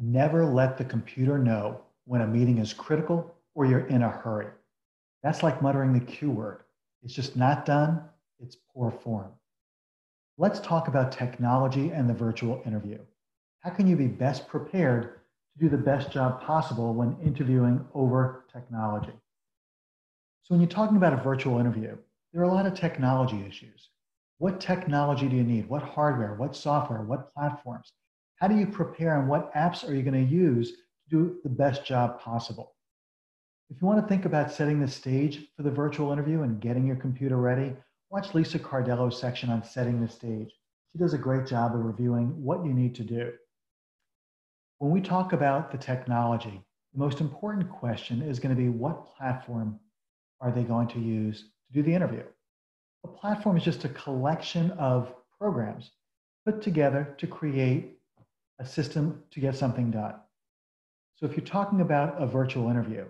Never let the computer know when a meeting is critical or you're in a hurry. That's like muttering the Q word. It's just not done, it's poor form. Let's talk about technology and the virtual interview. How can you be best prepared to do the best job possible when interviewing over technology? So, when you're talking about a virtual interview, there are a lot of technology issues. What technology do you need? What hardware? What software? What platforms? How do you prepare and what apps are you going to use to do the best job possible? If you want to think about setting the stage for the virtual interview and getting your computer ready, watch Lisa Cardello's section on setting the stage. She does a great job of reviewing what you need to do. When we talk about the technology, the most important question is going to be what platform are they going to use to do the interview? A platform is just a collection of programs put together to create a system to get something done. So if you're talking about a virtual interview,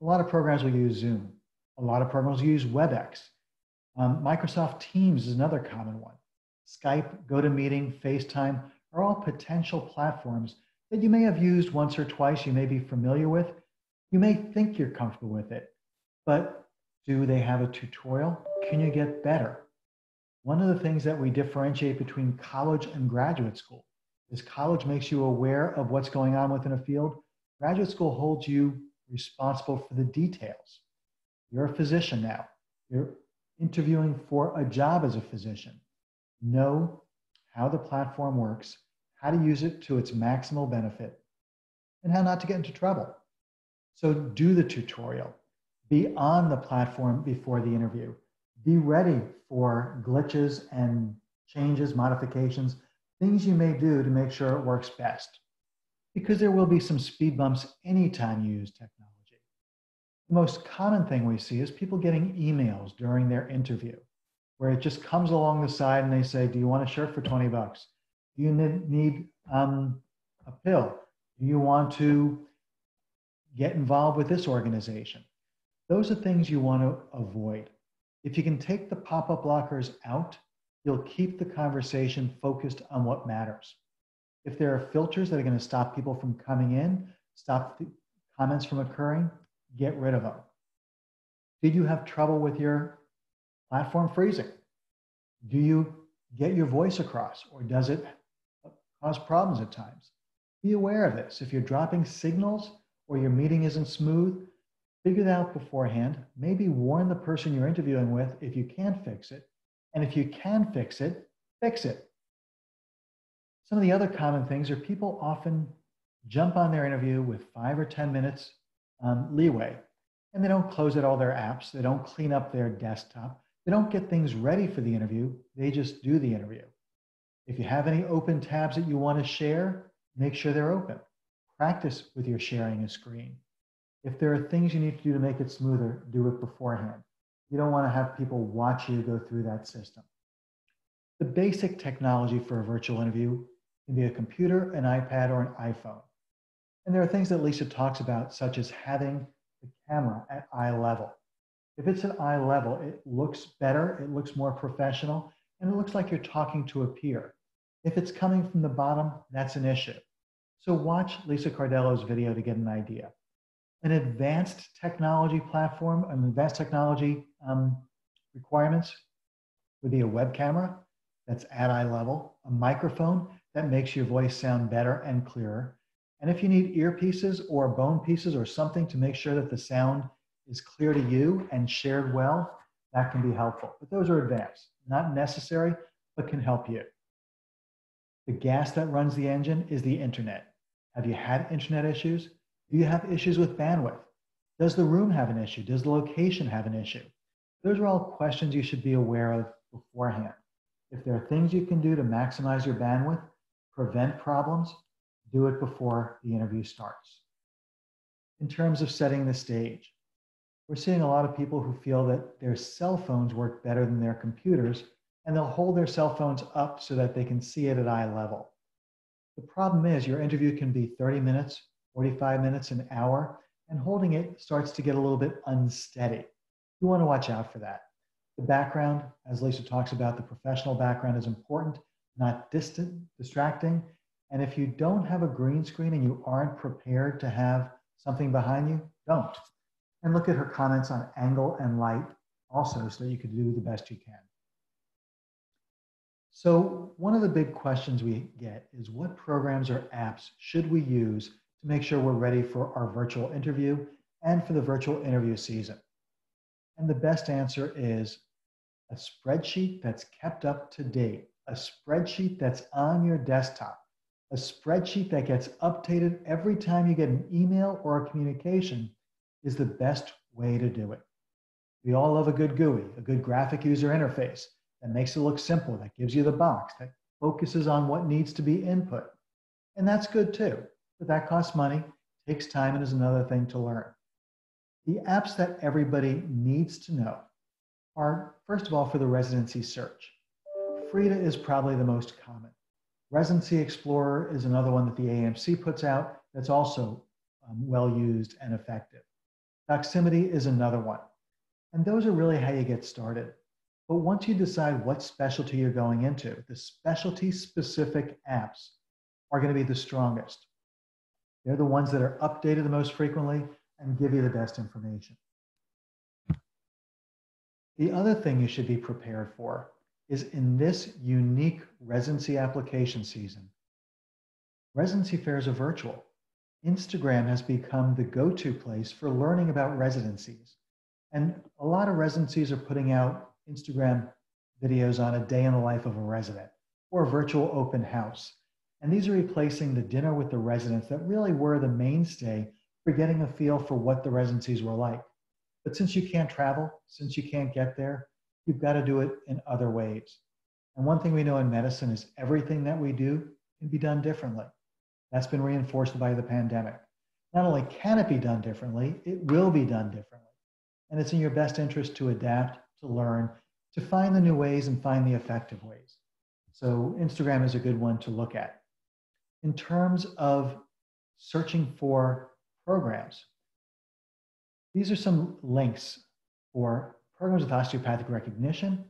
a lot of programs will use Zoom. A lot of programs use WebEx. Um, Microsoft Teams is another common one. Skype, GoToMeeting, FaceTime are all potential platforms that you may have used once or twice, you may be familiar with. You may think you're comfortable with it, but do they have a tutorial? Can you get better? One of the things that we differentiate between college and graduate school is college makes you aware of what's going on within a field. Graduate school holds you responsible for the details. You're a physician now. You're interviewing for a job as a physician. Know how the platform works, how to use it to its maximal benefit, and how not to get into trouble. So do the tutorial. Be on the platform before the interview. Be ready for glitches and changes, modifications, things you may do to make sure it works best. Because there will be some speed bumps anytime you use technology. The most common thing we see is people getting emails during their interview where it just comes along the side and they say, Do you want a shirt for 20 bucks? Do you need um, a pill? Do you want to get involved with this organization? Those are things you want to avoid. If you can take the pop up blockers out, you'll keep the conversation focused on what matters. If there are filters that are going to stop people from coming in, stop comments from occurring, get rid of them. Did you have trouble with your platform freezing? Do you get your voice across or does it cause problems at times? Be aware of this. If you're dropping signals or your meeting isn't smooth, Figure that out beforehand. Maybe warn the person you're interviewing with if you can't fix it. And if you can fix it, fix it. Some of the other common things are people often jump on their interview with five or 10 minutes um, leeway, and they don't close out all their apps. They don't clean up their desktop. They don't get things ready for the interview. They just do the interview. If you have any open tabs that you want to share, make sure they're open. Practice with your sharing a screen. If there are things you need to do to make it smoother, do it beforehand. You don't want to have people watch you go through that system. The basic technology for a virtual interview can be a computer, an iPad, or an iPhone. And there are things that Lisa talks about, such as having the camera at eye level. If it's at eye level, it looks better, it looks more professional, and it looks like you're talking to a peer. If it's coming from the bottom, that's an issue. So watch Lisa Cardello's video to get an idea an advanced technology platform, an advanced technology um, requirements would be a web camera that's at eye level, a microphone that makes your voice sound better and clearer. And if you need earpieces or bone pieces or something to make sure that the sound is clear to you and shared well, that can be helpful. But those are advanced, not necessary, but can help you. The gas that runs the engine is the internet. Have you had internet issues? Do you have issues with bandwidth? Does the room have an issue? Does the location have an issue? Those are all questions you should be aware of beforehand. If there are things you can do to maximize your bandwidth, prevent problems, do it before the interview starts. In terms of setting the stage, we're seeing a lot of people who feel that their cell phones work better than their computers, and they'll hold their cell phones up so that they can see it at eye level. The problem is your interview can be 30 minutes 45 minutes, an hour, and holding it starts to get a little bit unsteady. You want to watch out for that. The background, as Lisa talks about, the professional background is important, not distant, distracting, And if you don't have a green screen and you aren't prepared to have something behind you, don't. And look at her comments on angle and light also so that you can do the best you can. So one of the big questions we get is what programs or apps should we use to make sure we're ready for our virtual interview and for the virtual interview season? And the best answer is a spreadsheet that's kept up to date, a spreadsheet that's on your desktop, a spreadsheet that gets updated every time you get an email or a communication is the best way to do it. We all love a good GUI, a good graphic user interface that makes it look simple, that gives you the box, that focuses on what needs to be input. And that's good too, but that costs money, takes time, and is another thing to learn. The apps that everybody needs to know are, first of all, for the residency search. FREIDA is probably the most common. Residency Explorer is another one that the AMC puts out that's also um, well used and effective. Doximity is another one. And those are really how you get started. But once you decide what specialty you're going into, the specialty specific apps are going to be the strongest. They're the ones that are updated the most frequently and give you the best information. The other thing you should be prepared for is in this unique residency application season, residency fairs are virtual. Instagram has become the go to place for learning about residencies. And a lot of residencies are putting out Instagram videos on a day in the life of a resident or a virtual open house. And these are replacing the dinner with the residents that really were the mainstay for getting a feel for what the residencies were like. But since you can't travel, since you can't get there, you've got to do it in other ways. And one thing we know in medicine is everything that we do can be done differently. That's been reinforced by the pandemic. Not only can it be done differently, it will be done differently. And it's in your best interest to adapt, to learn, to find the new ways and find the effective ways. So Instagram is a good one to look at. In terms of searching for programs, these are some links for programs with osteopathic recognition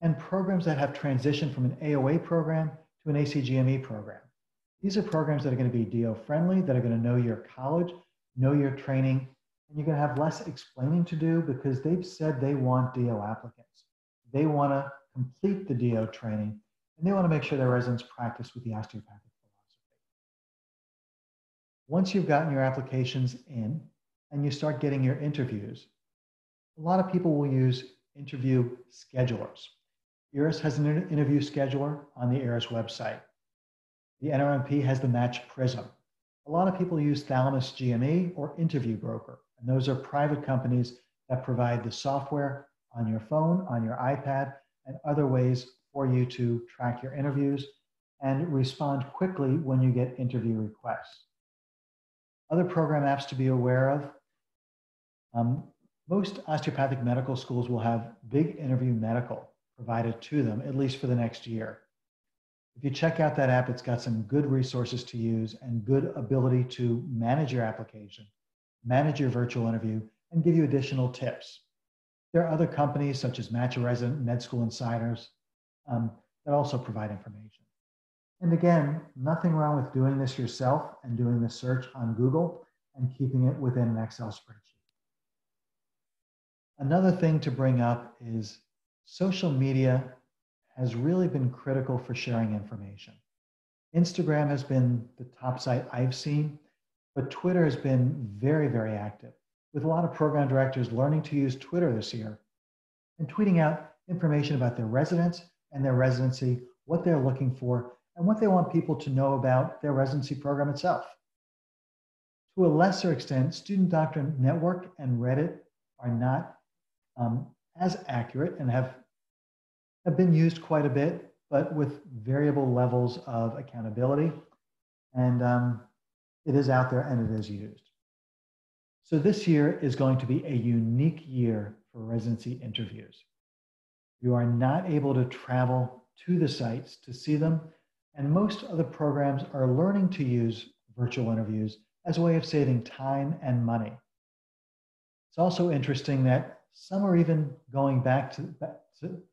and programs that have transitioned from an AOA program to an ACGME program. These are programs that are going to be DO friendly, that are going to know your college, know your training, and you're going to have less explaining to do because they've said they want DO applicants. They want to complete the DO training and they want to make sure their residents practice with the osteopathic. Once you've gotten your applications in and you start getting your interviews, a lot of people will use interview schedulers. ERAS has an interview scheduler on the ERAS website. The NRMP has the Match Prism. A lot of people use Thalamus GME or Interview Broker, and those are private companies that provide the software on your phone, on your iPad, and other ways for you to track your interviews and respond quickly when you get interview requests. Other program apps to be aware of. Um, most osteopathic medical schools will have Big Interview Medical provided to them, at least for the next year. If you check out that app, it's got some good resources to use and good ability to manage your application, manage your virtual interview, and give you additional tips. There are other companies such as Match a Resident, Med School Insiders um, that also provide information. And again, nothing wrong with doing this yourself and doing the search on Google and keeping it within an Excel spreadsheet. Another thing to bring up is social media has really been critical for sharing information. Instagram has been the top site I've seen, but Twitter has been very, very active with a lot of program directors learning to use Twitter this year and tweeting out information about their residents and their residency, what they're looking for, and what they want people to know about their residency program itself. To a lesser extent, Student Doctor Network and Reddit are not um, as accurate and have, have been used quite a bit, but with variable levels of accountability. And um, it is out there and it is used. So this year is going to be a unique year for residency interviews. You are not able to travel to the sites to see them, and most other programs are learning to use virtual interviews as a way of saving time and money. It's also interesting that some are even going back to,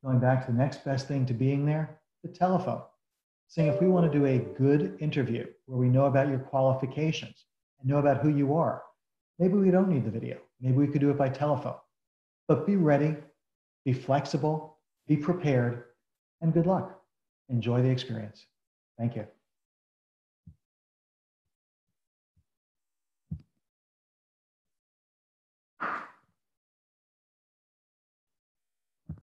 going back to the next best thing to being there, the telephone. saying if we want to do a good interview where we know about your qualifications and know about who you are. Maybe we don't need the video. Maybe we could do it by telephone. But be ready, be flexible, be prepared, and good luck. Enjoy the experience. Thank you.